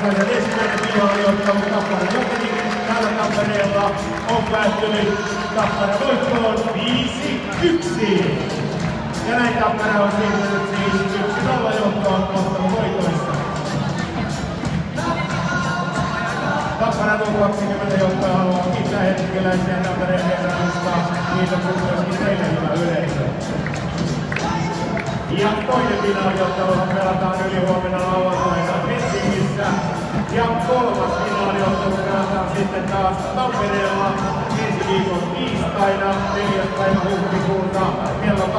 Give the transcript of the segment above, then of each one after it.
U20 ensimmäinen finaaliottelu Tappara Jokeri tällä Tampereella on päättynyt Tappara voittoon 5-1. Ja näin Tappara on siirtynyt siis 1-0 johtoon ottelun voitoista. Tappara 20 johtoa haluaa kiittää hetkiläisiä Tampereen vierailusta. Kiitokset myöskin teille hyvä yleisö. Ja toinen finaaliottelu pelataan yli huomenna lauantaina taas Tampereella ensi viikon tiistaina 4. päivä huhtikuuta kello 18.30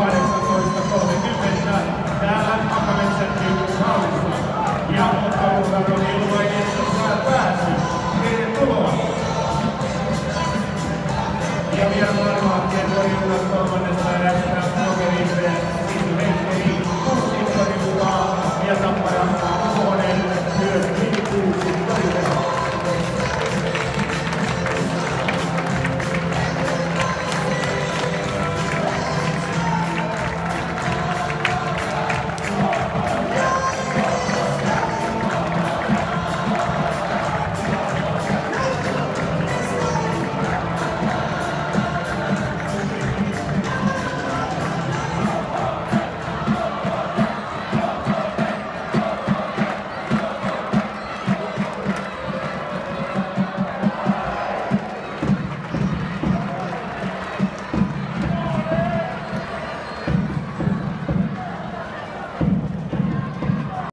täällä Hakametsän hallissa. Ja otteluun on ilmainen saa pääsy. Tervetuloa! Ja vielä varmaan tietoa kolmannesta erästä Sokeriin, siis Venkkeriin,